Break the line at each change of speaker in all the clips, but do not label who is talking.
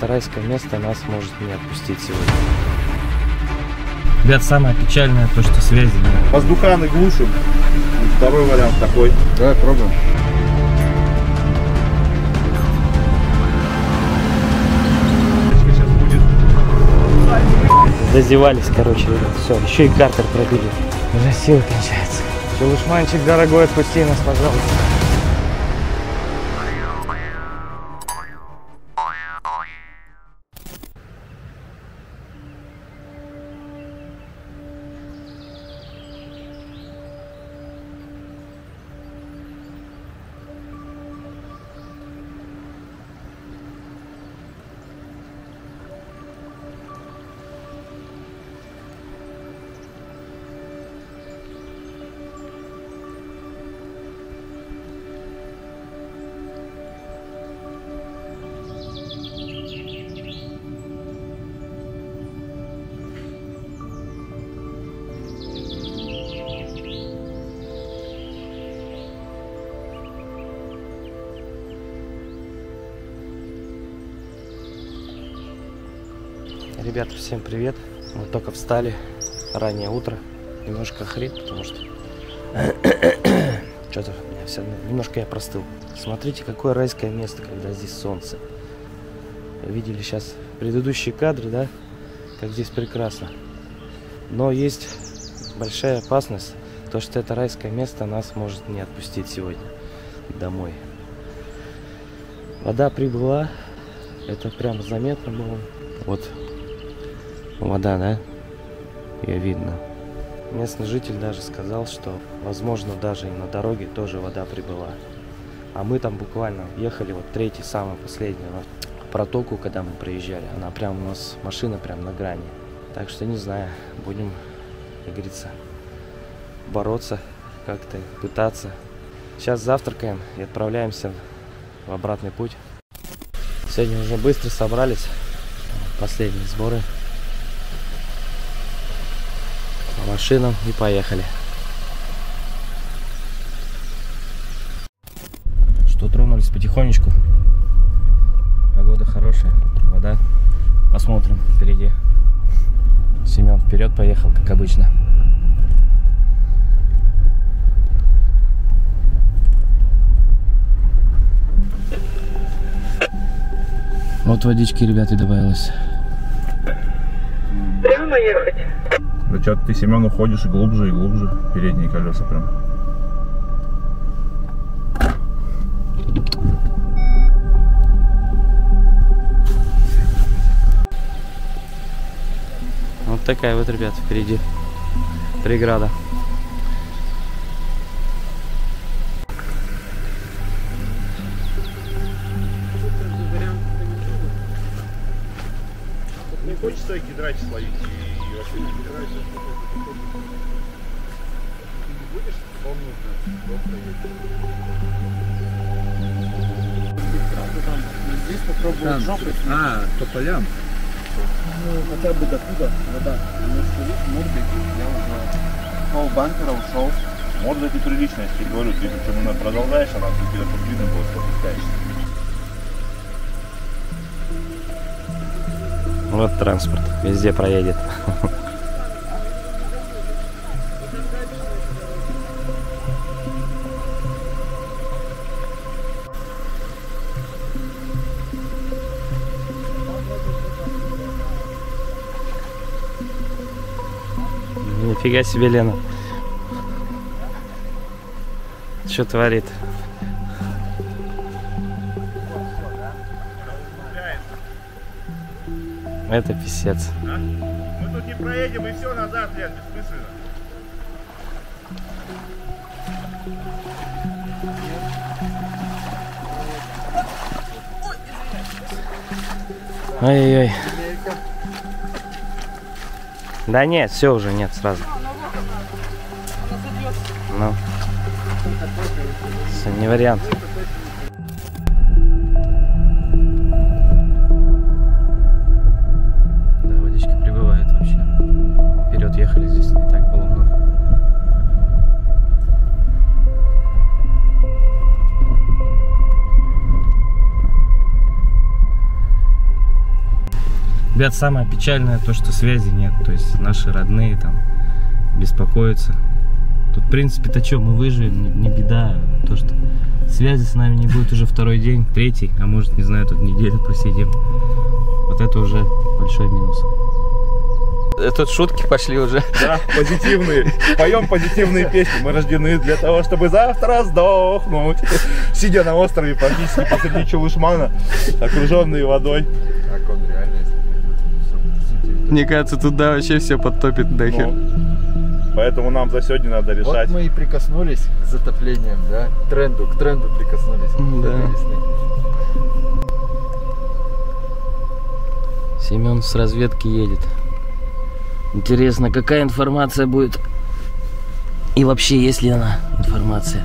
это райское место нас может не отпустить сегодня. Ребят, самое печальное то, что связи нет.
Воздуханы глушим. Второй вариант такой.
Давай пробуем.
Зазевались, короче, ребят. Все, еще и картер пробили. Уже силы кончаются. Челушманчик дорогой, отпусти нас, пожалуйста. Ребята, всем привет. Мы только встали. Раннее утро. Немножко хрип, потому что... Что-то меня все... Немножко я простыл. Смотрите, какое райское место, когда здесь солнце. Видели сейчас предыдущие кадры, да? Как здесь прекрасно. Но есть большая опасность, то что это райское место нас может не отпустить сегодня домой. Вода прибыла, это прям заметно было. Вот вода, да? Ее видно. Местный житель даже сказал, что, возможно, даже и на дороге тоже вода прибыла. А мы там буквально ехали, вот третий, самый последний, вот, протоку, когда мы приезжали. Она прям у нас, машина прям на грани. Так что не знаю, будем, как говорится, бороться, как-то пытаться. Сейчас завтракаем и отправляемся в обратный путь. Сегодня уже быстро собрались. Последние сборы. По машинам и поехали. Что тронулись потихонечку. Погода хорошая, вода. Посмотрим впереди. Семен вперед поехал, как обычно. Вот водички, ребята, добавилось.
Да что ты, Семен, уходишь глубже и глубже. Передние колеса прям.
Вот такая вот, ребят, впереди преграда.
А, по полям.
Ну, хотя бы до туда вода. Мордой. Я уже пол банкера ушел.
Может быть и прилично, я тебе говорю, ты причем продолжаешь, она тут где-то видно было, что опускаешься.
Вот транспорт, везде проедет. Нифига себе, Лена. Что творит? Это писец.
Мы тут не проедем и все назад, Лен, бессмысленно.
Ой-ой-ой. Да нет, все уже нет сразу. Всё, не вариант. Да, водичка прибывает вообще. Вперед ехали здесь не так было много. Ребят, самое печальное то, что связи нет. То есть наши родные там беспокоятся. В принципе-то что, мы выживем, не, не беда. То, что связи с нами не будет уже второй день, третий, а может, не знаю, тут неделю просидим. Вот это уже большой минус. Тут шутки пошли уже.
Да, позитивные. Поем позитивные песни. Мы рождены для того, чтобы завтра сдохнуть. Сидя на острове практически посреди Чулышмана, окруженные водой.
Так он реально, если придет,
Мне кажется, туда вообще все подтопит нахер.
Ну, поэтому нам за сегодня надо
Вот
решать.
мы и прикоснулись к затоплениям, да? К тренду, к тренду прикоснулись.
Да. Семен с разведки едет. Интересно, какая информация будет? И вообще, есть ли она информация?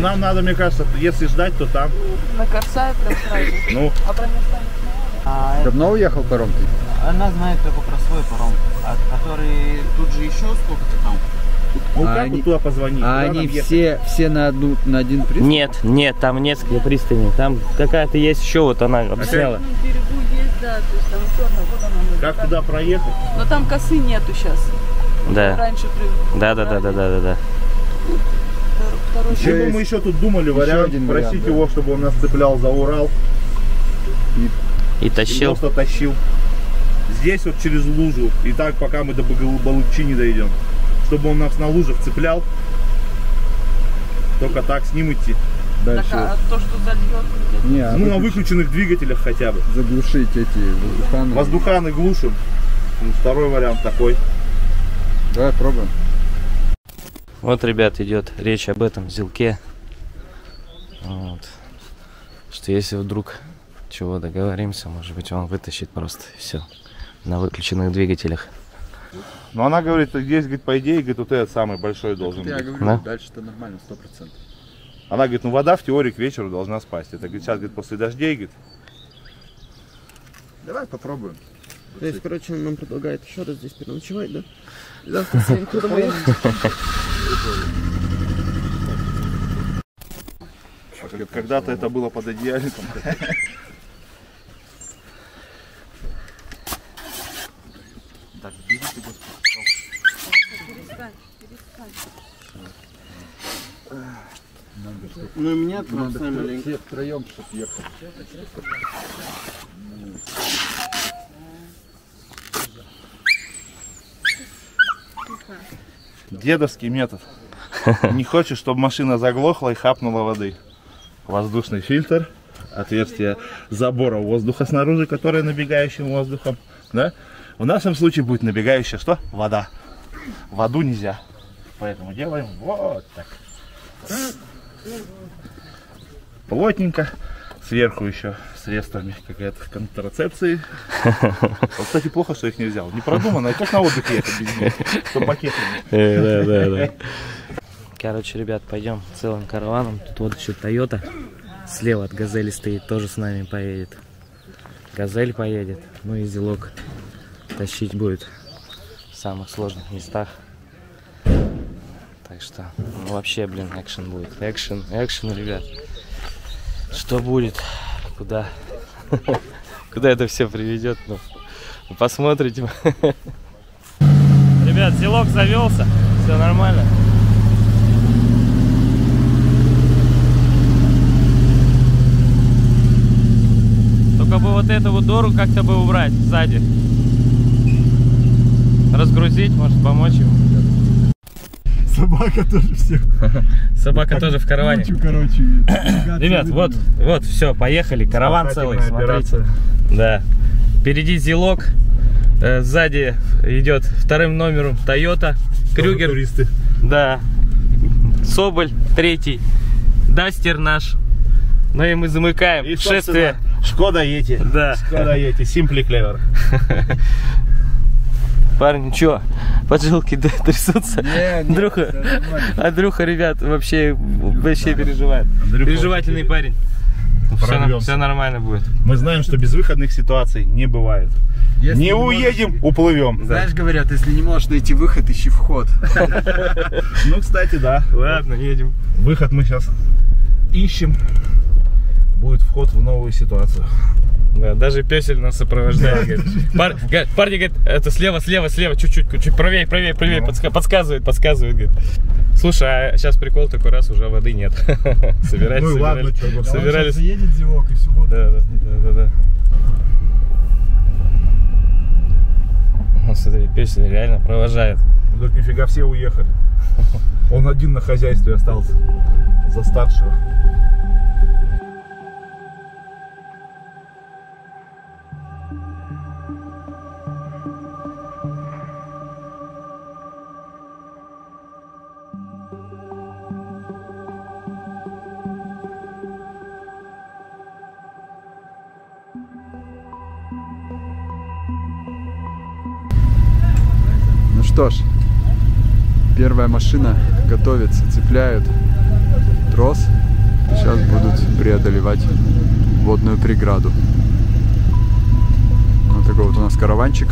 Нам надо, мне кажется, если ждать, то там.
На Корсае прям сразу.
Ну,
А про места не знаю.
А
Давно уехал паром ты?
она знает только про свой паром, а который тут же еще сколько-то там.
ну
А
как
они-
туда позвонить?
А
Куда
они все, все на, одну, на один приступ?
Нет, нет, там несколько пристаней. Там какая-то есть еще, вот она обсняла.
На берегу есть, да, то есть там черная, вот она. может,
Как туда проехать?
Но там косы нету сейчас.
Да.
Раньше при...
Да, да, да, да, да, да, да.
Второй
Еще
Либо
есть
мы еще тут думали вариант
один
просить
вариант, да.
его, чтобы он нас цеплял за Урал
И
и
тащил.
просто тащил. Здесь вот через лужу. И так, пока мы до Балыкчи не дойдем. Чтобы он нас на лужах цеплял. Только так с ним идти.
Так,
Дальше.
а то, что зальет.
Не, а
ну, на
выключ-
выключенных двигателях хотя бы.
заглушить эти воздуханы.
Воздуханы глушим. Ну, Второй вариант такой.
Давай пробуем.
Вот, ребят, идет речь об этом зилке. Вот. Что если вдруг чего договоримся, может быть, он вытащит просто все на выключенных двигателях.
Но она говорит, здесь, говорит, по идее, говорит, вот этот самый большой должен
Я
быть.
говорю,
Да?
дальше-то нормально, сто процентов.
Она говорит, ну вода в теории к вечеру должна спасть. Это говорит, сейчас говорит, после дождей, говорит,
Давай попробуем.
То есть, короче, он нам предлагает еще раз здесь переночевать, да? Завтра своим ходом уехать.
А как- Когда-то это было под одеяльником.
Ну и меня там
Надо
с нами
втро-
маленько.
все втроем, чтоб ехать.
Дедовский метод. Не хочешь, чтобы машина заглохла и хапнула воды. Воздушный фильтр, отверстие забора воздуха снаружи, которое набегающим воздухом. Да? В нашем случае будет набегающая что? Вода. Воду нельзя. Поэтому делаем вот так. Плотненько. Сверху еще средствами какая-то контрацепции. Вот, кстати, плохо, что их не взял. Не продумано, как на отдых ехать без них. Что пакетами.
Да, да, да. Короче, ребят, пойдем целым караваном. Тут вот еще Тойота слева от Газели стоит, тоже с нами поедет. Газель поедет, ну и Зелок тащить будет в самых сложных местах. Так что, ну вообще, блин, экшен будет. Экшен, экшен, ребят. Что будет? Куда? Куда это все приведет? Ну, посмотрите. Ребят, Зелок завелся, все нормально. Только бы вот эту вот дору как-то бы убрать сзади. Разгрузить, может помочь ему.
Собака тоже всех.
Собака тоже в караване.
короче.
Ребят, вот, вот, все, поехали. Караван целый, смотрите. Да. Впереди зелок. Э, Сзади идет вторым номером Toyota Крюгер.
Туристы.
Да. Соболь третий. Дастер наш. Ну и мы замыкаем
И,
шествие.
Шкода Ети.
Да.
Шкода Ети. Simply clever.
Парни, чё, поджилки д- трясутся?
Не, не,
Андрюха,
всё нормально.
Андрюха, ребят, вообще, вообще переживает.
Андрюха
Переживательный парень. Все,
Прорвёмся.
нормально будет.
Мы знаем, что безвыходных ситуаций не бывает.
Если
не
можешь-
уедем, уплывем.
Знаешь, говорят, если не можешь найти выход, ищи вход.
Ну, кстати, да.
Ладно, едем.
Выход мы сейчас ищем. Будет вход в новую ситуацию.
Да, даже песель нас сопровождает. говорит. Пар- га- парни говорят, это слева, слева, слева, чуть-чуть, чуть правее, правее, правее,
Ну.
подска- подсказывает, подсказывает, говорит. Слушай, а сейчас прикол такой раз, уже воды нет. Собирались,
Ну и ладно,
собирались.
чё, господи.
Собирались.
Заедет зевок и всю воду.
Да, да, да, да, да. Ну, смотри, песня реально провожает.
Ну, так нифига все уехали. Он один на хозяйстве остался. За старшего.
Что ж, первая машина готовится, цепляют трос. Сейчас будут преодолевать водную преграду. Вот такой вот у нас караванчик.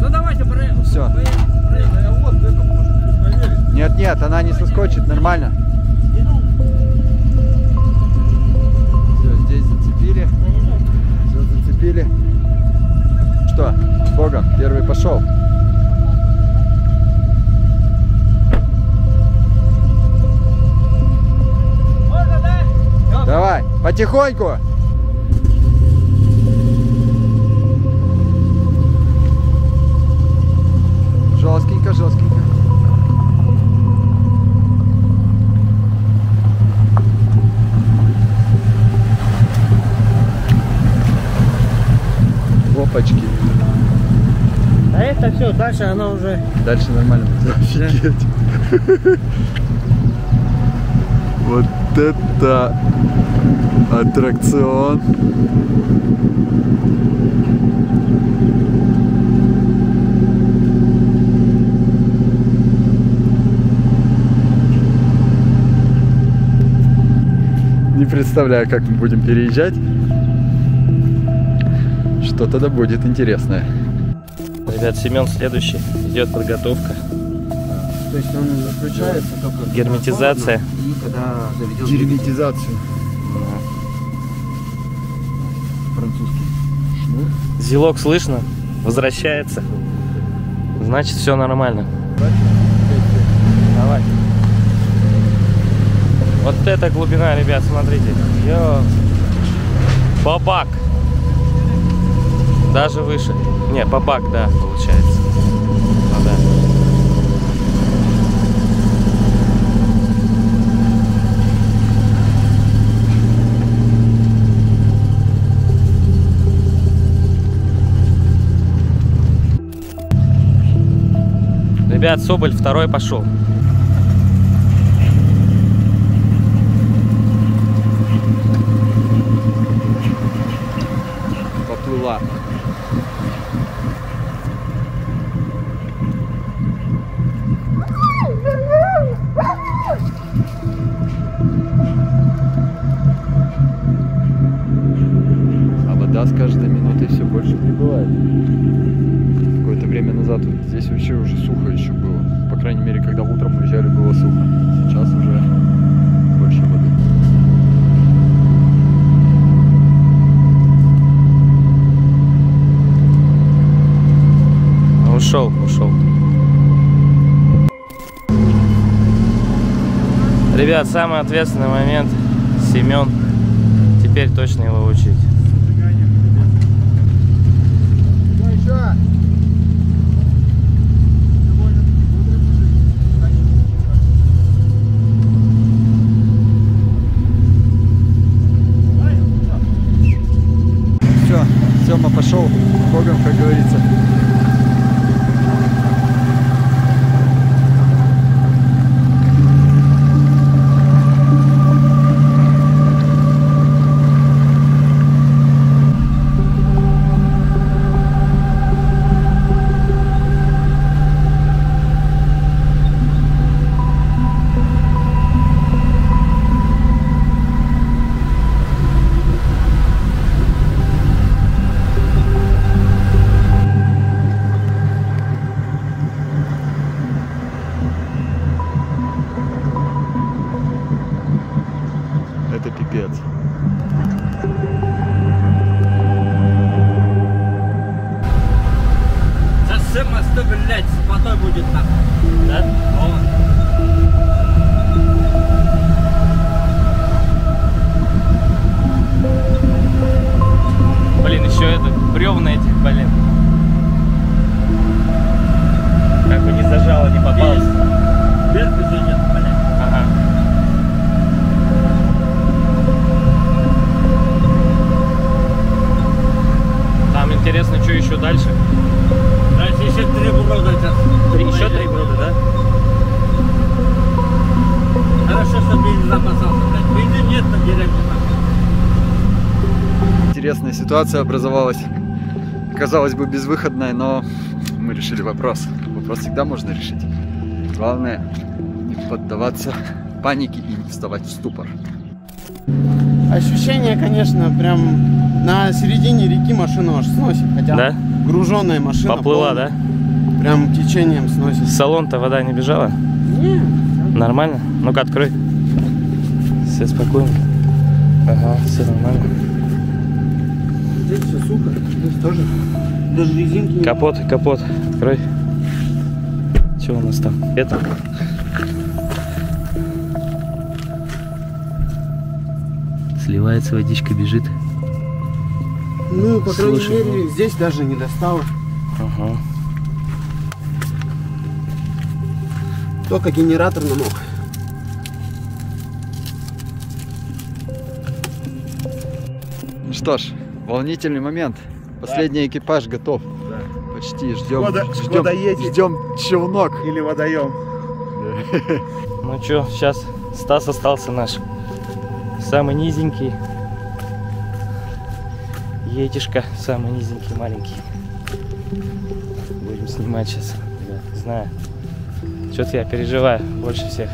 Ну.
Все. Нет, нет, она не соскочит, нормально. Зацепили. Что, с Богом, первый пошел. Давай, потихоньку. Опачки.
А это все, дальше она уже...
Дальше нормально. Офигеть. Вот это аттракцион. Не представляю, как мы будем переезжать. Что-то да будет интересное.
Ребят, Семен следующий. Идет подготовка.
То есть он включается только...
Герметизация.
И когда заведет
Герметизацию.
французский.
Зилок слышно, возвращается. Значит, все нормально. Давай. Вот эта глубина, ребят, смотрите. Йо. Бабак. Даже выше. Не, бабак, да, получается. Ну да. Ребят, Соболь второй пошел.
Поплыла. Здесь вообще уже сухо еще было. По крайней мере, когда утром уезжали, было сухо. Сейчас уже больше воды.
Ну, Ушел, ушел. Ребят, самый ответственный момент. Семен. Теперь точно его учить.
Интересная ситуация образовалась. Казалось бы, безвыходная, но мы решили вопрос. Вопрос всегда можно решить. Главное, не поддаваться панике и не вставать в ступор.
Ощущение, конечно, прям на середине реки машину аж сносит. Хотя
Да?
груженная машина.
Поплыла,
полная,
да?
Прям течением сносит.
Салон-то вода не бежала?
Не,
Нормально? Ну-ка, открой. Все спокойно. Ага, все нормально.
Здесь все сухо. Здесь тоже. Даже резинки нет.
Капот, капот, открой. Что у нас там? Это? Сливается водичка, бежит.
Ну, по крайней
Слушай,
мере, здесь даже не достало.
Ага.
Только генератор намок.
Ну что ж, волнительный момент. Последний экипаж готов. Почти ждем, ждем, ждем челнок.
Или водоем.
Ну что, сейчас Стас остался наш. Самый низенький. Едишка, самый низенький, маленький. Будем снимать сейчас. Не знаю. Что-то я переживаю больше всех.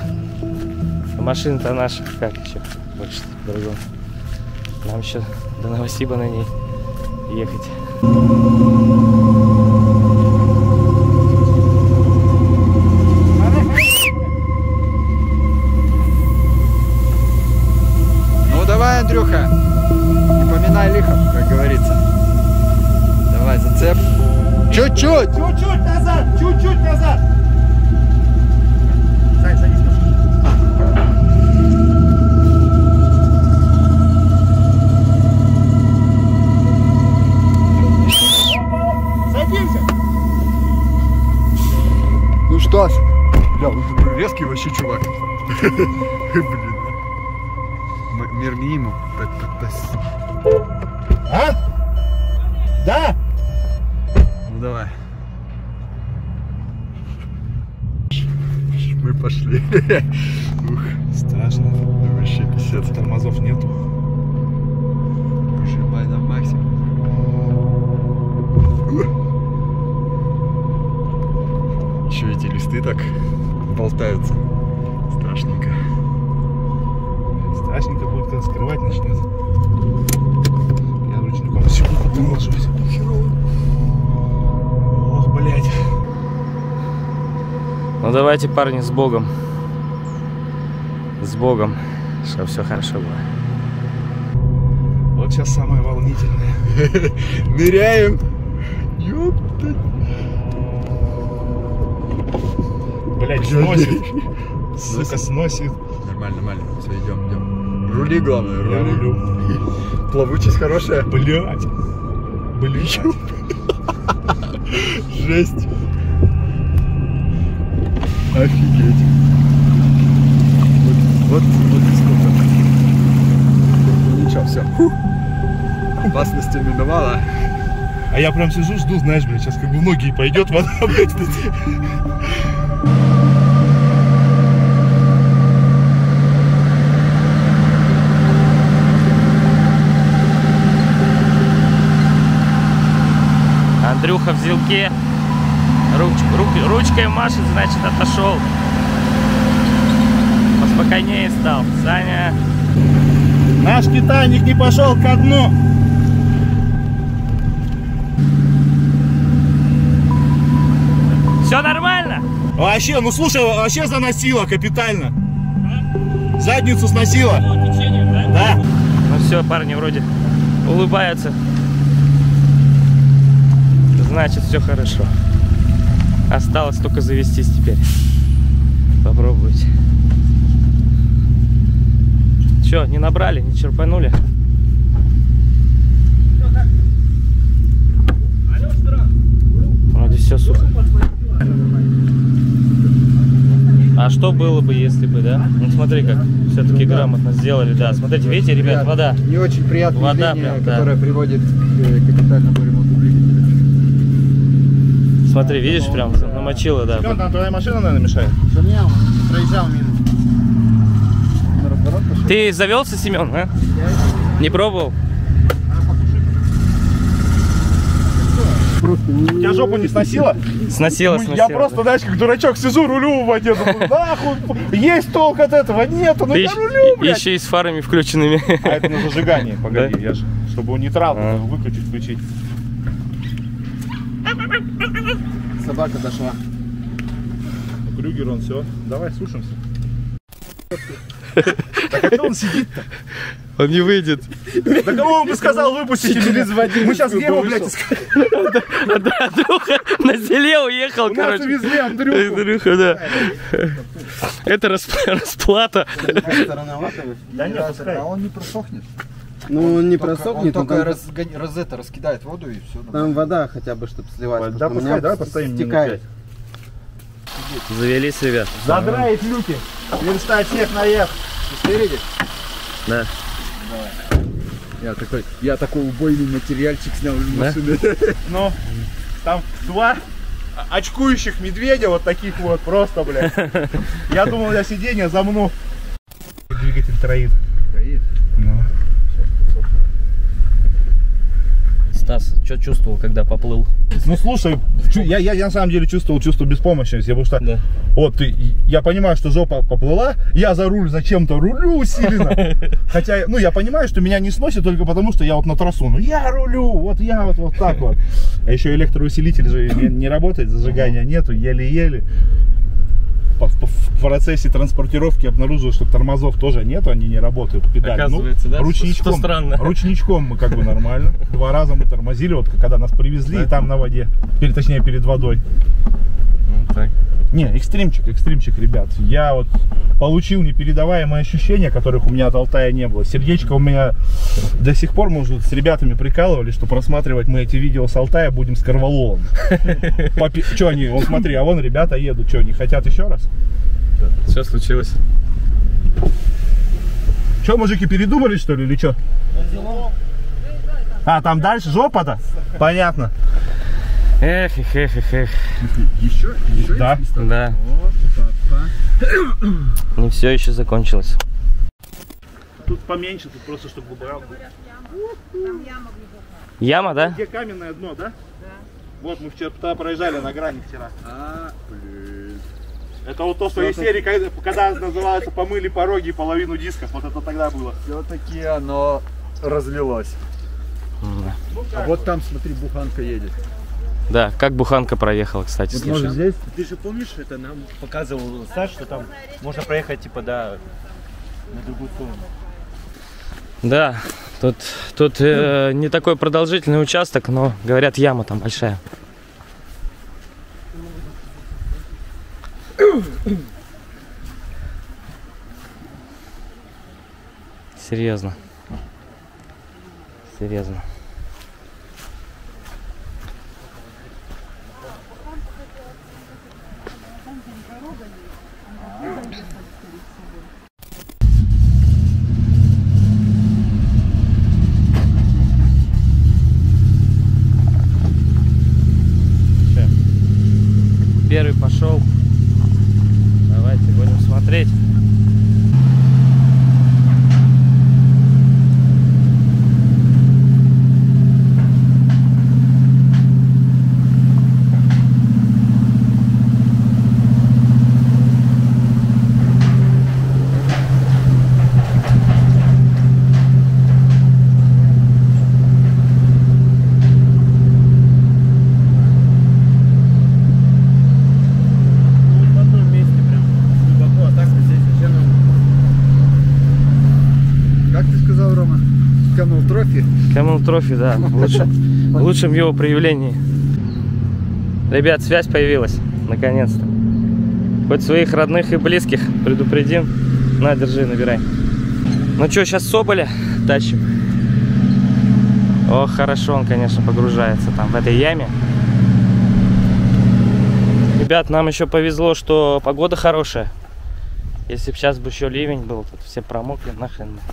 А Машина-то наша, как еще больше по-другому. Нам еще до Новосиба на ней ехать.
Ну давай, Андрюха, не поминай лихо, как говорится. Давай, зацеп. Чуть-чуть.
Чуть-чуть назад, чуть-чуть назад. Сань, Садимся.
Ну что ж, бля, вы резкий вообще чувак. Блин. М- Мир минимум. П- п- п-
А? Да?
Ну давай. Мы пошли. Ух,
Страшно.
вообще писец.
Тормозов нету.
Так болтаются. Страшненько.
Страшненько будет, когда скрывать начнет. Я ручником секунду потом ложусь. Ох, блядь.
Ну давайте, парни, с Богом. С Богом, чтобы все хорошо было.
Вот сейчас самое волнительное.
Ныряем.
Сносит. Сука, сносит.
Нормально, нормально. Все, идем, идем. Рули, главное,
Я
рули.
рулю.
Плавучесть хорошая.
Блядь. Блядь.
Жесть. Офигеть. Вот, вот, вот сколько. Ничего, все. Опасности миновала.
А я прям сижу, жду, знаешь, блядь, сейчас как бы ноги пойдет вода, блядь.
Андрюха в зилке. Руч- рук- ручкой машет, значит, отошел. Поспокойнее стал. Саня.
Наш Титаник не пошел ко дну.
Все нормально?
Вообще, ну слушай, вообще заносило капитально. Задницу сносило. Да.
Ну все, парни вроде улыбаются. Значит, все хорошо. Осталось только завестись теперь. Попробуйте. Че, не набрали, не черпанули? Вроде все сухо. А что было бы, если бы, да? Ну смотри, как все-таки грамотно сделали, да. Смотрите, видите, ребят, вода.
Не очень приятное
Вода
явление,
прям, да.
которое приводит к э, капитальному ремонту.
Смотри, видишь, прям намочила, да.
Семен, там твоя машина, наверное, мешает.
Проезжал мимо.
Ты завелся, Семен, а? Не пробовал?
Тебя жопу не сносило?
Сносила,
Ну,
сносила.
Я просто, знаешь, как дурачок сижу, рулю в воде. Думаю, нахуй, есть толк от этого? Нету, ну
Ты
я рулю, блядь.
еще и с фарами включенными.
А это на зажигании, погоди,
Да?
я же, чтобы он нейтрал
А.
выключить, включить.
Собака дошла.
Крюгер, он все. Давай, сушимся. Так а он сидит-то?
Он не выйдет.
Да кому он бы сказал выпустить через Мы сейчас Геру, блядь, искали.
Андрюха на селе уехал,
Нас
короче.
увезли Андрюху.
Андрюха, да. Это расп- расплата.
Да нет, пускай.
А он не просохнет.
Ну, он не
Только-
просохнет,
он только
там,
раз, раз это раскидает воду и все.
там вода хотя бы, чтобы сливать.
Да, пускай, давай поставим
стекает.
пять.
Завелись, ребят.
Задраить люки. Верстать всех наверх.
Спереди?
Да.
Я такой, я такой убойный материальчик снял из
Да?
машины.
Ну, там два очкующих медведя вот таких вот, просто, блядь. Я думал, я сиденье замну. Двигатель троит. Ну.
Стас, что чувствовал, когда поплыл?
Ну слушай, я, я, я на самом деле чувствовал чувство беспомощности, потому что
Да.
вот ты, я понимаю, что жопа поплыла, я за руль зачем-то рулю усиленно. Хотя, ну я понимаю, что меня не сносит только потому, что я вот на трассу, ну я рулю, вот я вот, вот так вот. А еще электроусилитель же не, не работает, зажигания нету, еле-еле. В процессе транспортировки обнаружил, что тормозов тоже нету, они не работают, педали.
Оказывается,
ну,
да?
Ручничком,
Что странно.
ручничком мы как бы нормально. Два раза мы тормозили, вот когда нас привезли, и там на воде, Перед- точнее перед водой.
Ну так.
Не, экстримчик, экстримчик, ребят. Я вот получил непередаваемые ощущения, которых у меня от Алтая не было. Сердечко у меня до сих пор, мы уже с ребятами прикалывали, что просматривать мы эти видео с Алтая будем с Корвалолом. Че они, вот смотри, а вон ребята едут, что они хотят еще раз?
Что случилось?
Че, мужики, передумали что ли или что? А, там дальше жопа-то? Понятно.
Эх, эх, эх, эх, эх.
Еще? Еще
Да.
Да. Не все еще закончилось.
Тут поменьше, тут просто чтобы убрал.
Яма, да?
Где каменное дно, да? Да. Вот мы вчера туда проезжали на грани вчера.
А, блин.
Это вот то, что из серии, когда, когда называется помыли пороги и половину дисков, вот это тогда было.
Все-таки оно разлилось.
Да.
А вот там, смотри, буханка едет.
Да, как буханка проехала, кстати, слушай.
здесь?
Ты же помнишь, это нам показывал Саш, что там можно проехать типа да на другую сторону.
Да, тут, тут э, не такой продолжительный участок, но говорят, яма там большая. Серьезно. Серьезно. Первый пошел. Давайте будем смотреть.
В одном месте прям глубоко, а так вот здесь вообще ну,
Как ты сказал, Рома? Camel Trophy?
Trophy, да, в лучшем, в лучшем его проявлении. Ребят, связь появилась, наконец-то. Хоть своих родных и близких предупредим. На, держи, набирай. Ну что, сейчас Соболя тащим. О, хорошо он, конечно, погружается там в этой яме. Ребят, нам еще повезло, что погода хорошая. Если бы сейчас бы еще ливень был, тут все промокли нахрен.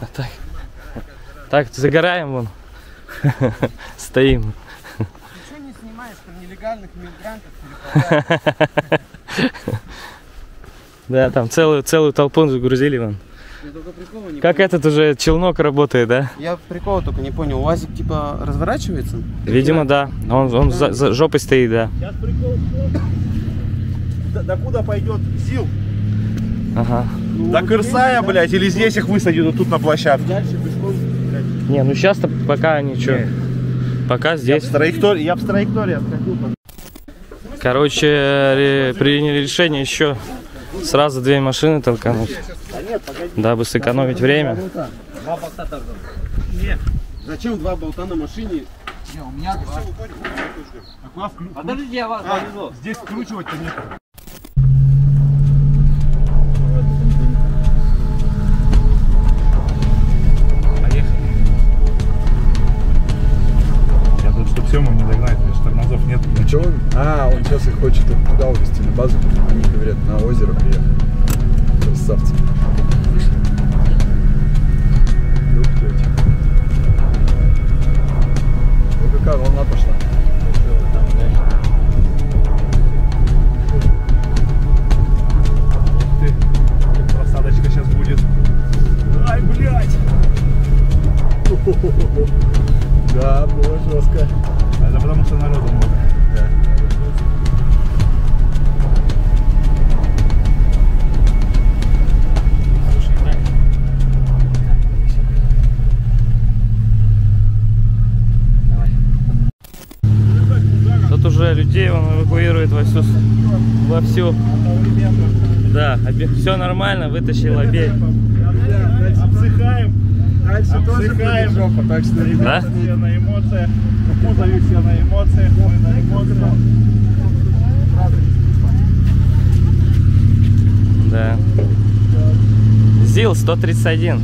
А так, так, загораем вон. Стоим.
Ничего не снимаешь, там нелегальных мигрантов
Да, там целую, целую толпу загрузили вон.
Я только прикола не
Как
понял.
этот уже челнок работает, да?
Я прикола только не понял. УАЗик типа разворачивается?
Видимо, да. Он, он за, за жопой стоит, да.
Сейчас прикол в том, до- Докуда пойдет ЗИЛ?
Ага.
До Кырсая, блядь, или здесь их высадят вот тут на площадке?
Дальше пешком.
Не, ну сейчас-то пока ничего. Пока здесь.
С траектории, я бы с траектории отходил.
Короче, ре- приняли решение еще сразу две машины толкануть. Дабы сэкономить время.
Зачем два болта на машине?
Подождите, я вас повезу.
Здесь скручивать-то нет.
А что он? А, он сейчас их хочет туда увезти, на базу. Они говорят, на озеро приехали. Красавцы. Ну какая волна пошла?
Ты, просадочка сейчас будет. Ай, блядь!
Да, было жестко.
А Это потому что народу много.
Уже людей он эвакуирует во всю, во всю. Да, все нормально, вытащил обеих.
Обсыхаем.
Дальше тоже
Обсыхаем.
будет жопа, так что, ребята,
Да?
Все на эмоциях. Музыка все на эмоциях. Мы на эмоциях.
Да. ЗИЛ 131.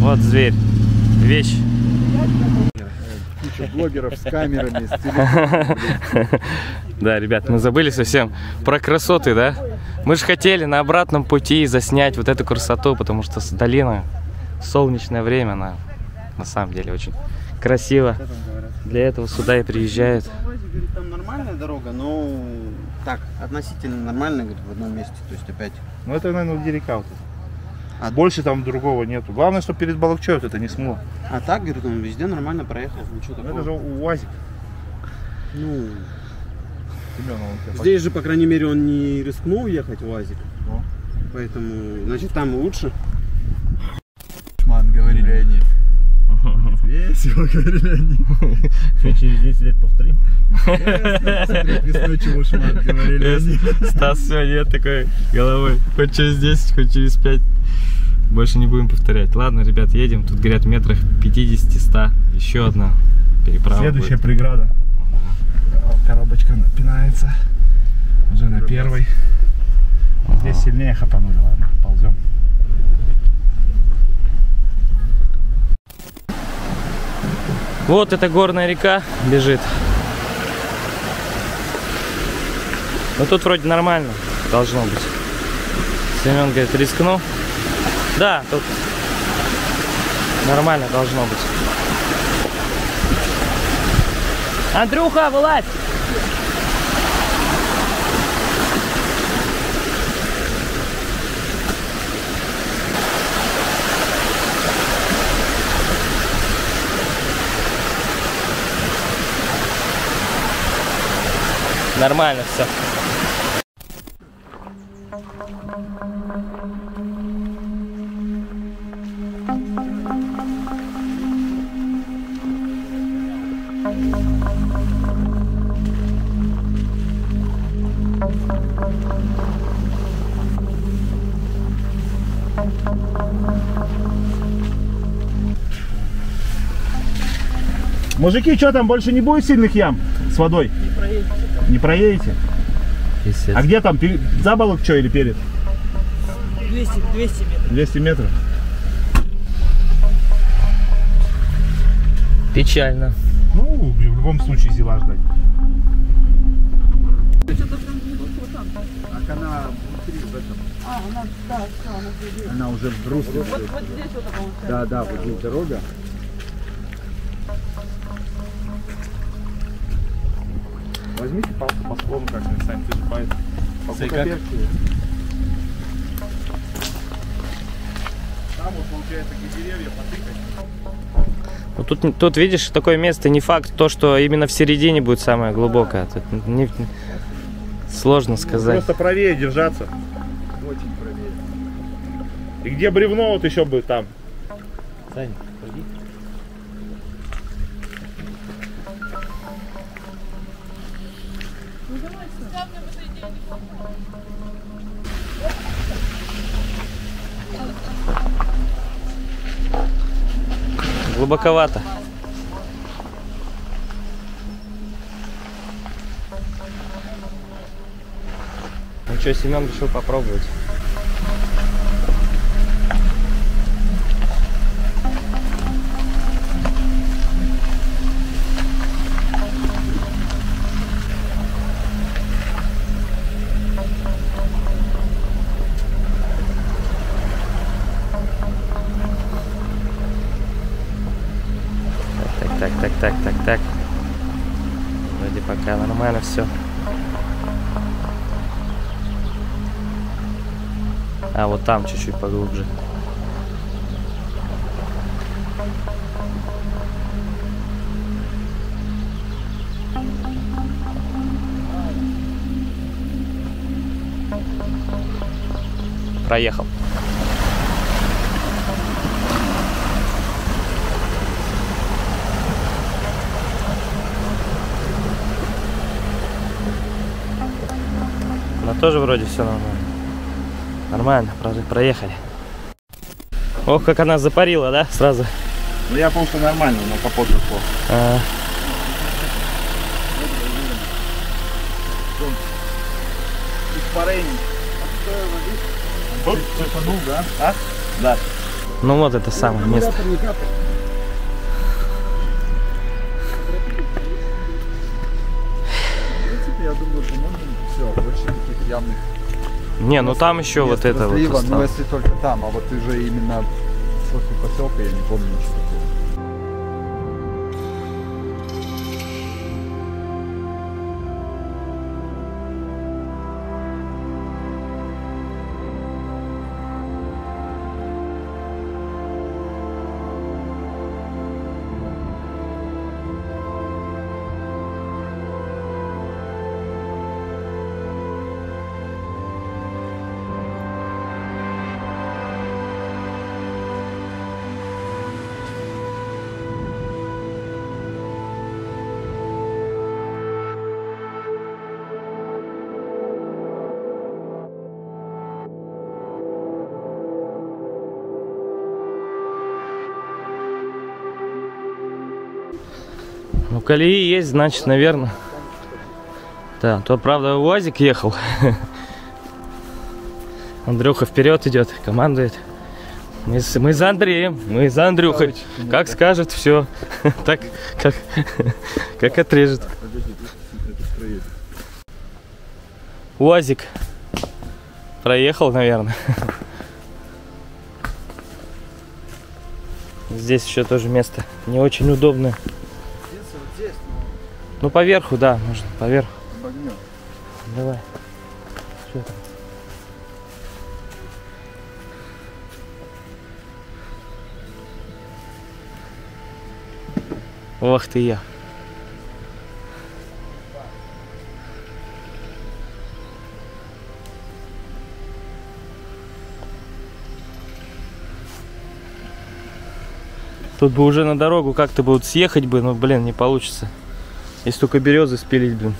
Вот зверь. Вещь.
Куча блогеров с камерами, с.
Да, ребят, мы забыли совсем про красоты, да? Мы же хотели на обратном пути заснять вот эту красоту, потому что с- долина, солнечное время, она на самом деле очень красиво. Для этого сюда и приезжают.
Говорит, там нормальная дорога, но так, относительно нормальная, говорит, в одном месте. То есть опять.
Ну это, наверное, дирика вот это.
А-
Больше там другого нету. Главное, чтобы перед Балакчой вот это не смыло.
А так, говорит, он везде нормально проехал. Ничего
Ну,
такого.
это же УАЗик.
Ну,
Семен,
здесь же, по крайней мере, он не рискнул ехать УАЗик.
Ну.
Поэтому, значит, там лучше.
Шман, говорили они. Весело, говорили они.
Через 10 лет повторим.
Весной чего шман, говорили они.
Стас все, нет такой головой. Хоть через 10, хоть через 5. Больше не будем повторять. Ладно, ребят, едем. Тут, говорят, метрах 50-100. Еще одна переправа
Следующая
будет.
преграда. Коробочка напинается. Уже на первой. Здесь сильнее хапанули. Ладно, ползем.
Вот эта горная река бежит. Ну тут вроде нормально должно быть. Семен говорит, рискну. Да, тут нормально должно быть. Андрюха, вылазь! Нормально все.
Мужики, что там, больше не будет сильных ям с водой? Не проедете. Не проедете? А где там, пе- за балок что или перед?
200, 200 метров.
200 метров.
Печально.
Ну, в любом случае зила ждать.
А, она, да, все, она здесь.
Она уже в русле.
Вот, вот здесь вот получается.
Да, да, вот здесь дорога.
Возьмите палку по склону как-нибудь, ты же по. Там вот получается где деревья потыкать.
Ну, тут, тут, видишь, такое место, не факт то, что именно в середине будет самое глубокое. Тут не- сложно сказать.
Просто правее держаться.
Очень правее.
И где бревно вот еще бы там.
Сань, Глубоковато. Ну что, Семен решил попробовать. Все. А вот там чуть-чуть поглубже. Проехал. Тоже вроде все нормально. Нормально, про- проехали. Ох, как она запарила, да, сразу?
Ну я помню, что нормально, но капот зашло.
А,
Испарение. Вот, цепанул, да? А? Да.
ну вот это самое место. Не, ну там еще вот это вот
разлива, но
осталось.
если только там, а вот уже именно после поселка я не помню ничего такого.
Колеи есть, значит, наверное. Да, то, правда, УАЗик ехал. Андрюха вперед идет, командует. Мы, с- мы за Андреем, мы за Андрюхой. Как скажет, все. Так, как, как отрежет. УАЗик проехал, наверное. Здесь еще тоже место не очень удобное. Ну поверху, да, можно поверх.
Погнем.
Давай. Что там? Ох ты я. Тут бы уже на дорогу как-то будут съехать бы, но, блин, не получится. Если только березы спилить, блин.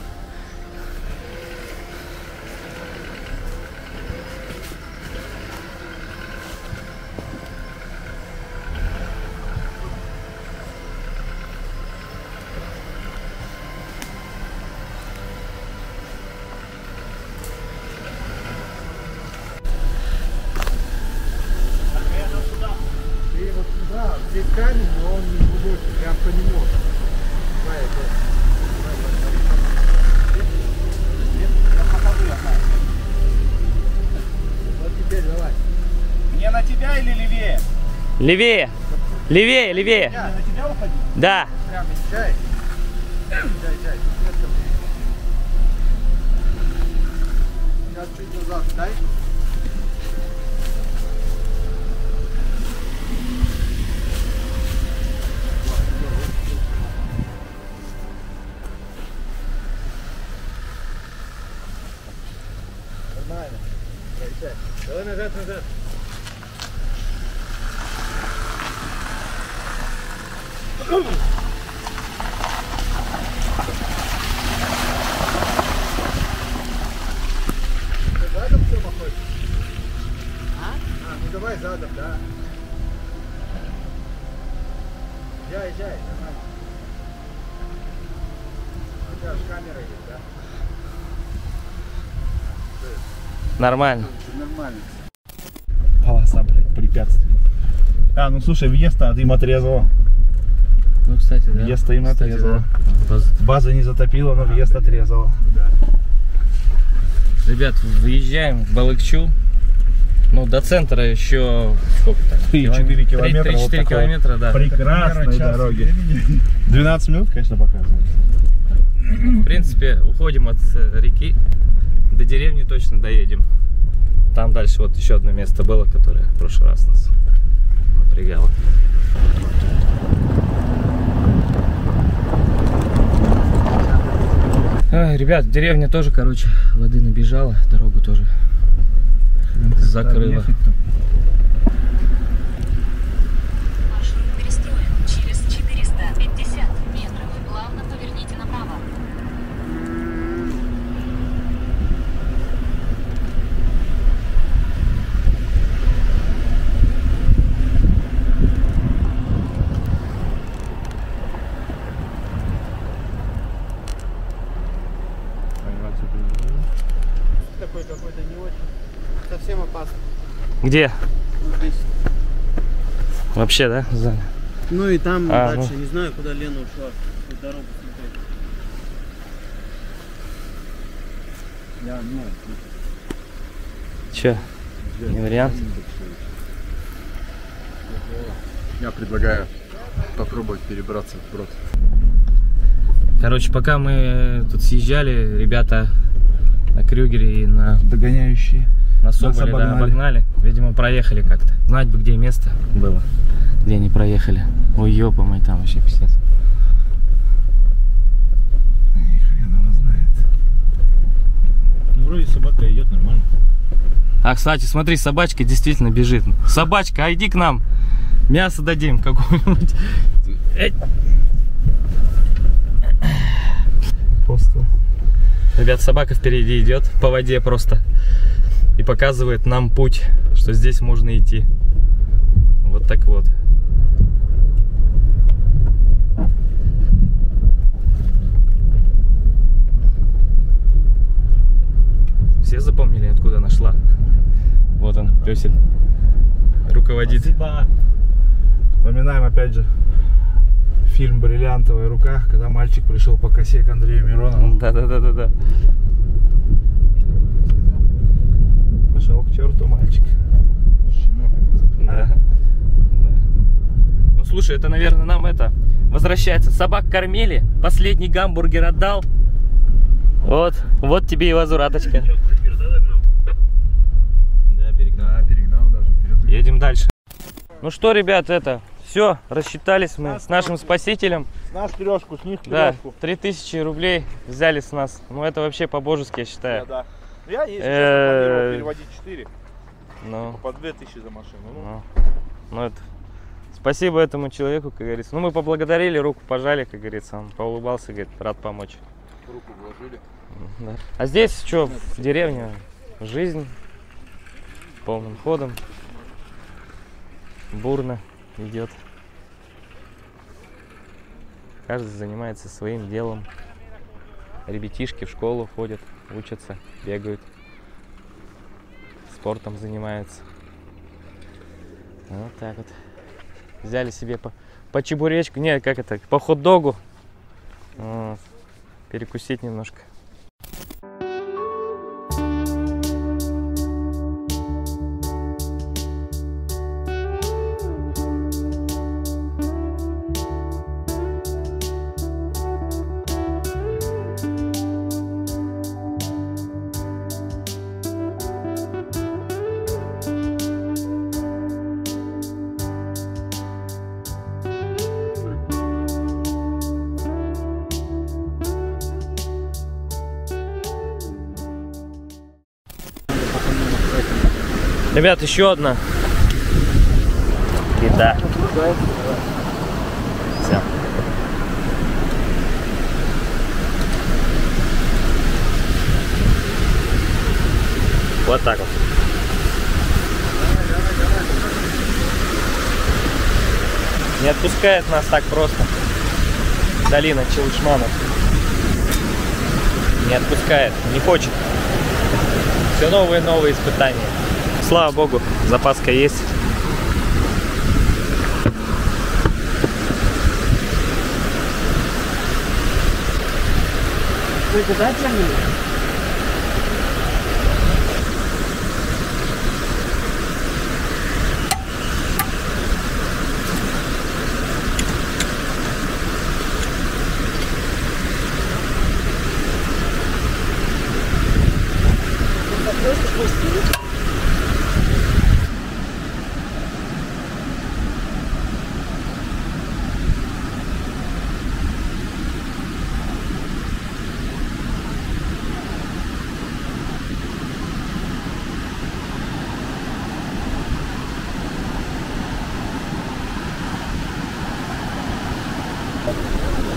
Да, здесь камень, но он не глубокий, прям по нему. Вот теперь давай.
Мне на тебя или левее?
Левее! Левее, левее!
На тебя уходи.
Да!
Прям езжай. Езжай, езжай. Сейчас чуть назад дай. Нормально. Нормально.
Полоса, блядь, препятствий. А, ну слушай, въезд-то им отрезало.
Ну, кстати, да.
Въезд-то им
Кстати,
отрезало.
да.
База не затопила, но въезд отрезало.
Ребят, выезжаем в Балыкчу. Ну, до центра еще сколько там?
3-4 километра. вот
3-4
такой
километра, да.
Прекрасной дороги. 12 минут, конечно, показывает.
В принципе, уходим от э, реки. До деревни точно доедем. Там дальше вот еще одно место было, которое в прошлый раз нас напрягало. Ай, ребят, деревня тоже, короче, воды набежала, дорогу тоже закрыла.
Маршрут перестроен. Через 450 метров плавно поверните направо.
Такой какой-то не очень. Совсем опасно.
Где?
Вот здесь.
Вообще, да? За-
Ну и там
А,
дальше,
ну.
не знаю, куда Лена ушла. Тут дорогу смотреть.
Я, ну,
Че? Не вариант?
Я предлагаю попробовать перебраться в брод.
Короче, пока мы тут съезжали, ребята на Крюгере и на,
Догоняющие.
на Соболе да,
обогнали.
Видимо, проехали как-то. Знать бы, где место было, где они проехали. Ой, ёпа мой, там вообще пиздец.
Хрен его знает.
Ну, вроде собака идет нормально.
А, кстати, смотри, собачка действительно бежит. Собачка, а иди к нам. Мясо дадим какое-нибудь. Эй.
Просто.
Ребят, собака впереди идет по воде просто. И показывает нам путь, что здесь можно идти. Вот так вот. Все запомнили, откуда она шла? Вот он, песель. Руководит.
Спасибо.
Вспоминаем опять же фильм «Бриллиантовая рука», когда мальчик пришел по косе к Андрею Миронову.
Да-да-да-да-да.
Пошел к черту мальчик.
Да. Да. Ну слушай, это, наверное, нам это возвращается. Собак кормили, последний гамбургер отдал. Вот, вот тебе и возвраточка.
Да, перегнал. Да, перегнал даже. Вперед.
Едем дальше. Ну что, ребят, это все, рассчитались мы с нашим спасителем.
С нас трешку, с них
Да,
трешку.
3000 рублей взяли с нас. Ну это вообще по-божески, я считаю.
Да, да. Я, если честно,
Э,
планировал переводить 4
Ну,
по 2000 за машину. Ну,
ну, ну это Спасибо этому человеку, как говорится. Ну, мы поблагодарили, руку пожали, как говорится. Он поулыбался, говорит, рад помочь.
Руку вложили.
Да. А здесь что, в деревне жизнь полным ходом, бурно идет. Каждый занимается своим делом. Ребятишки в школу ходят, учатся, бегают, спортом занимаются. Вот так вот. Взяли себе по, по чебуречку, не, как это, по хот-догу. Вот. Перекусить немножко. Ребят, еще одна. Еда. Все. Вот так вот. Не отпускает нас так просто. Долина Челышманов. Не отпускает, не хочет. Все новые новые испытания. Слава богу, запаска есть.
Вы куда тянули?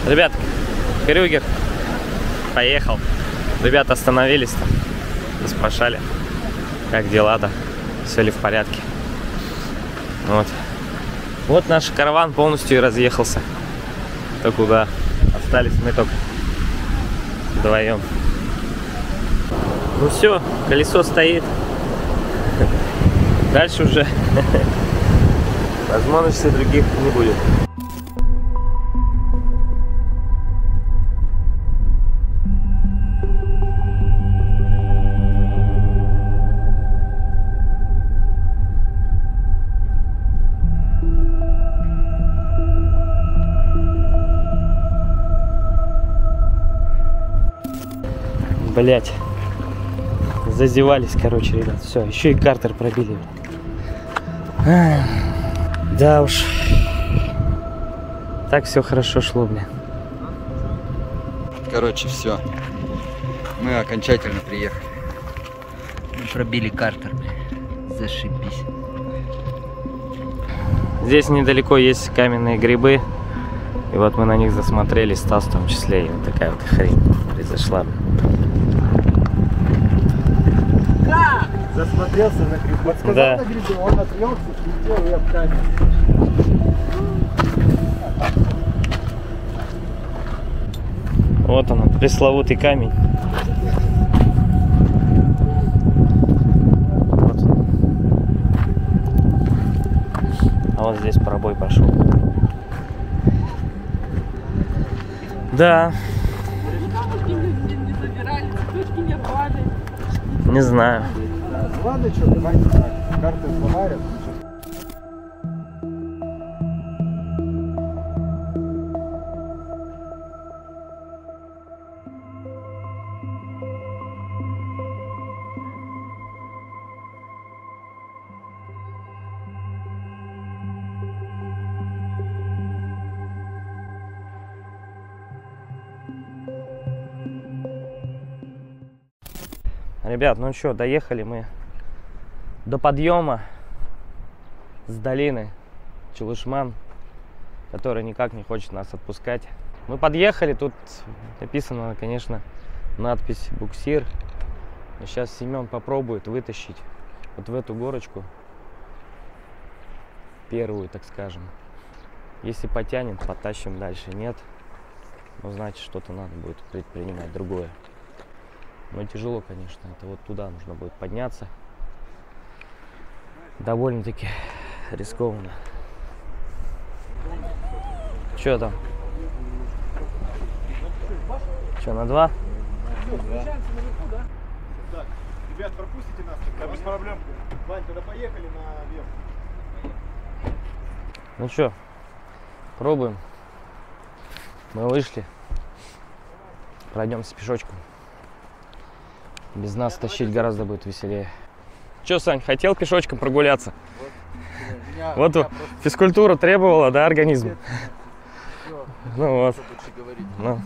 Ребят, Крюгер поехал. Ребята остановились там, спрашали, как дела-то, все ли в порядке. Вот. Вот наш караван полностью и разъехался. То куда остались мы только вдвоем. Ну все, колесо стоит. Дальше уже возможностей других не будет. Блять. Зазевались, короче, ребят. Все, еще и картер пробили. Да уж. Так все хорошо шло, бля.
Короче, все. Мы окончательно приехали.
Пробили картер, бля. Зашибись.
Здесь недалеко есть каменные грибы. И вот мы на них засмотрелись, Стас в том числе. И вот такая вот хрень произошла.
Засмотрелся на гриб. Подсказал
Да.
на грибы, он отвлекся, слетел и об камень.
Вот он, пресловутый камень. Вот. А вот здесь пробой пошел. Да,
не
знаю.
Ладно, что, давайте так. Карты сломают.
Ребят, ну что, доехали мы до подъема с долины Челышман, который никак не хочет нас отпускать. Мы подъехали, тут написано, конечно, надпись «Буксир». Сейчас Семен попробует вытащить вот в эту горочку, первую, так скажем. Если потянет, потащим дальше. Нет, ну, значит, что-то надо будет предпринимать другое. Но тяжело, конечно. Это вот туда нужно будет подняться. Довольно-таки рискованно. Что там? Что, на два?
Ребят, пропустите нас? Да без проблем. Вань, тогда поехали наверх.
Ну что, пробуем. Мы вышли. Пройдемся пешочком. Без нас тащить гораздо будет веселее. Че, Сань, хотел пешочком прогуляться? Вот вот физкультура требовала, да, организм? Ну вот. Ну.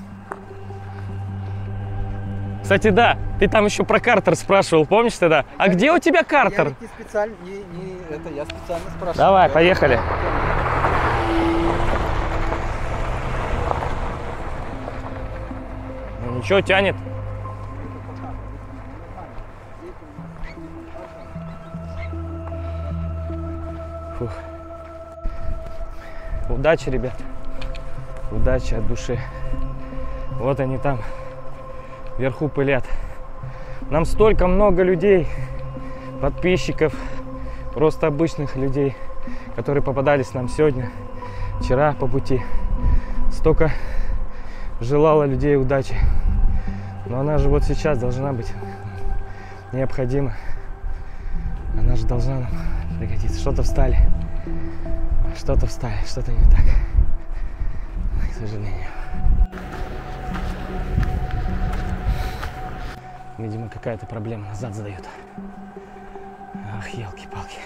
Кстати, да, ты там еще про картер спрашивал, помнишь тогда? А где у тебя картер?
Я не специально, не, не, это я специально спрашиваю.
Давай, поехали. Ну ничего, тянет. Удачи, ребят. Удачи от души. Вот они там, вверху пылят. Нам столько много людей, подписчиков, просто обычных людей, которые попадались нам сегодня, вчера по пути. Столько желала людей удачи. Но она же вот сейчас должна быть необходима. Она же должна нам пригодиться. Что-то встали. Что-то встали, что-то не так. К сожалению. Видимо, какая-то проблема назад задает. Ах, елки-палки.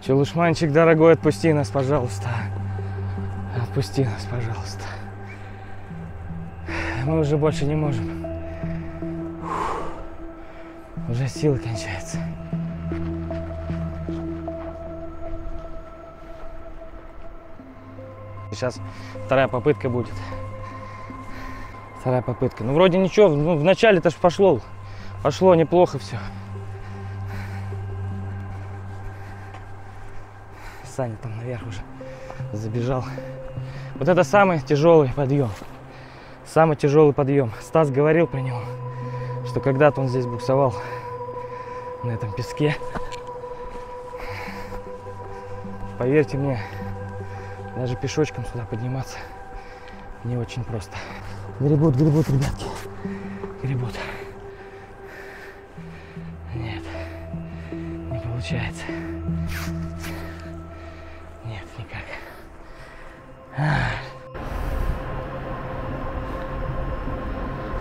Челушманчик, дорогой, отпусти нас, пожалуйста. Отпусти нас, пожалуйста. Мы уже больше не можем. Уже силы кончаются. Сейчас вторая попытка будет. Вторая попытка. Ну, вроде ничего, ну, вначале-то ж пошло. Пошло неплохо все. Саня там наверх уже забежал. Вот это самый тяжелый подъем. Самый тяжелый подъем. Стас говорил про него, что когда-то он здесь буксовал на этом песке. Поверьте мне, даже пешочком сюда подниматься не очень просто. Гребут, гребут, ребятки. Гребут. Нет, не получается. Нет, никак.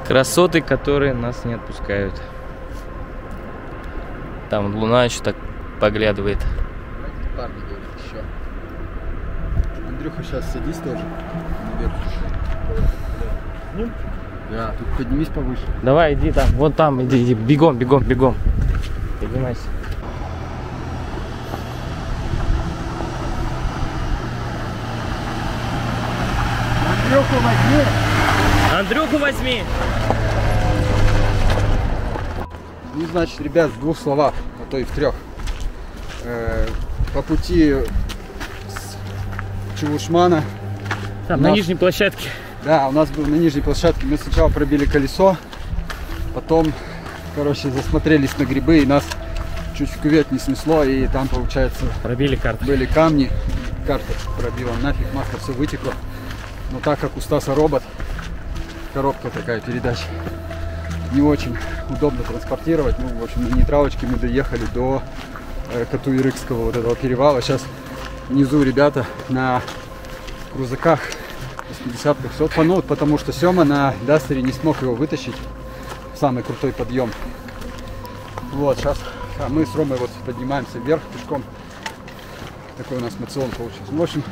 Красоты, которые нас не отпускают. Там луна еще так поглядывает.
Парни говорят еще. Андрюха, сейчас садись тоже. Наверх. Да, тут поднимись повыше.
Давай, иди там, вон там, иди, иди, бегом, бегом, бегом. Поднимайся.
Андрюху возьми.
Андрюху возьми.
Ну, значит, ребят, в двух словах, а то и в трех. Э, по пути Чевушмана,
Там,
У
на
нас-
нижней площадке.
да, у нас был на нижней площадке, мы сначала пробили колесо, потом, короче, засмотрелись на грибы, и нас чуть в кювет не снесло, и там, получается,
Пробили карту.
были камни, карта пробила нафиг, масло все вытекло. Но так как у Стаса робот, коробка такая передач, не очень удобно транспортировать. Ну, в общем, на нейтралочке мы доехали до э, Катуирыкского вот этого перевала. Сейчас внизу ребята на крузаках 80-х все панут, потому что Сема на Дастере не смог его вытащить. Самый крутой подъем. Вот, сейчас а мы с Ромой вот поднимаемся вверх пешком. Такой у нас мацион получился. Ну, в общем,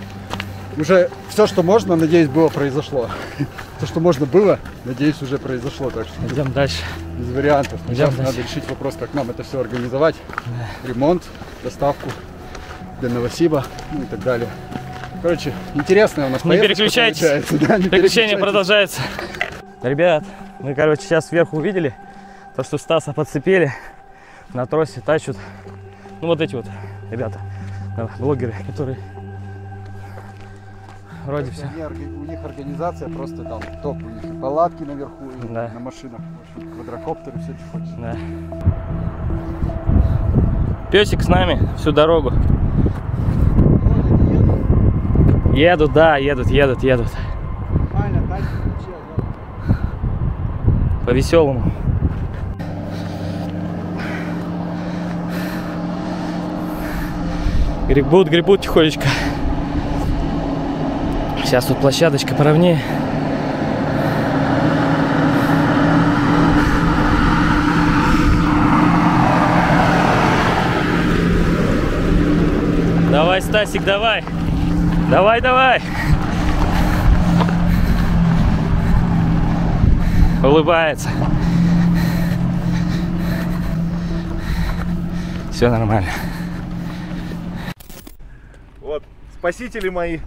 уже все, что можно, надеюсь, было, произошло. То, что можно было, надеюсь, уже произошло. Так что
Идем дальше.
без вариантов.
Идем
Сейчас
дальше.
надо решить вопрос, как нам это все организовать. Ремонт, доставку для Новосиба ну и так далее. Короче, интересная у нас
Не переключайтесь.
да, не
Приключение продолжается. Ребят, мы, короче, сейчас сверху увидели то, что Стаса подцепили на тросе, тащут. Ну, вот эти вот ребята, да, блогеры, которые вроде все.
У них организация просто там топ. У них и палатки наверху, и
Да.
на машинах. Квадрокоптеры, все, что хочешь.
Да. Песик с нами всю дорогу. Едут, да, едут, едут, едут. По веселому. Гребут, гребут тихонечко. Сейчас тут площадочка поровнее. Давай, Стасик, давай. Давай, давай. Улыбается. Все нормально.
Вот, спасители мои.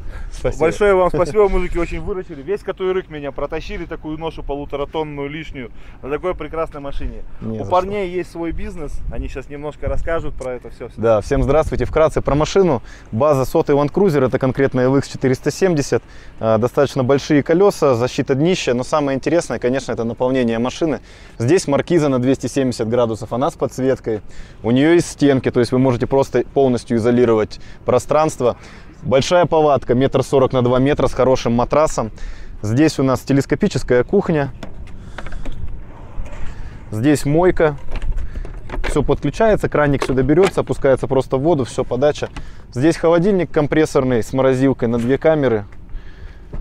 Большое вам спасибо, мужики, очень выручили. Весь Катуйрык меня протащили, такую ношу полуторатонную лишнюю, на такой прекрасной машине.
Не
У парней есть свой бизнес, они сейчас немножко расскажут про это все.
Да, всем здравствуйте. Вкратце про машину. База сотый Land Cruiser, это конкретно LX 470. А, Достаточно большие колеса, защита днища, но самое интересное, конечно, это наполнение машины. Здесь маркиза на 270 градусов, она с подсветкой. У нее есть стенки, то есть вы можете просто полностью изолировать пространство. Большая палатка, метр сорок на 2 метра с хорошим матрасом. Здесь у нас телескопическая кухня. Здесь мойка, все подключается, краник сюда берется, опускается просто в воду, все, подача. Здесь холодильник компрессорный с морозилкой на две камеры.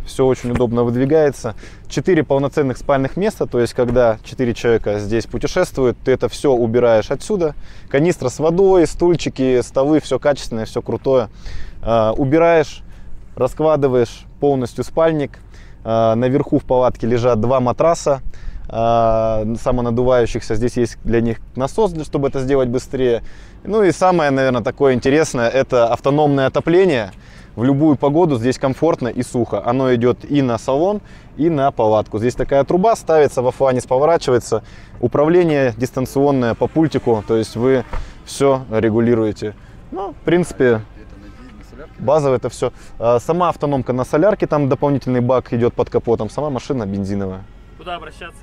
Все очень удобно выдвигается. Четыре полноценных спальных места, то есть когда четыре человека здесь путешествуют, ты это все убираешь отсюда. Канистра с водой, стульчики, столы, все качественное, все крутое. А, Убираешь, раскладываешь полностью спальник. А, Наверху в палатке лежат два матраса а, самонадувающихся. Здесь есть для них насос, чтобы это сделать быстрее. Ну и самое, наверное, такое интересное, это автономное отопление. В любую погоду здесь комфортно и сухо. Оно идет и на салон, и на палатку. Здесь такая труба ставится, во фланец поворачивается. Управление дистанционное по пультику, то есть вы все регулируете. Ну, в принципе, базово это все. Сама автономка на солярке, там дополнительный бак идет под капотом. Сама машина бензиновая.
Куда обращаться?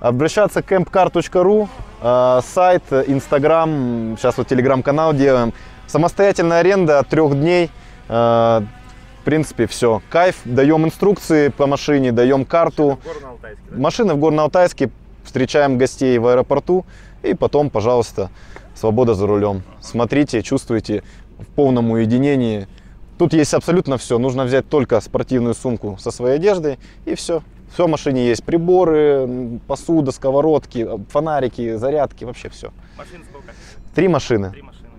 Обращаться к campcar.ru, э, сайт, инстаграм, сейчас вот телеграм-канал делаем. Самостоятельная аренда от трех дней. Э, В принципе, все. Кайф. Даем инструкции по машине, даем карту. Машина в Горно-Алтайске. Встречаем гостей в аэропорту. И потом, пожалуйста, свобода за рулем. Смотрите, чувствуйте в полном уединении. Тут есть абсолютно все. Нужно взять только спортивную сумку со своей одеждой и все. Все в машине есть. Приборы, посуда, сковородки, э, фонарики, зарядки, вообще все.
Машин сколько?
Три машины.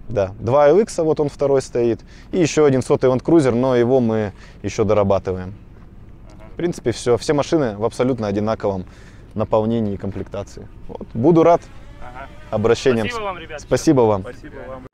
Да, два LX, вот он второй стоит. И еще один сотый Land Cruiser, но его мы еще дорабатываем. В принципе, все. Все машины в абсолютно одинаковом наполнении и комплектации. Вот. Буду рад обращениям.
Спасибо вам, ребят.
Спасибо вам.
Спасибо вам.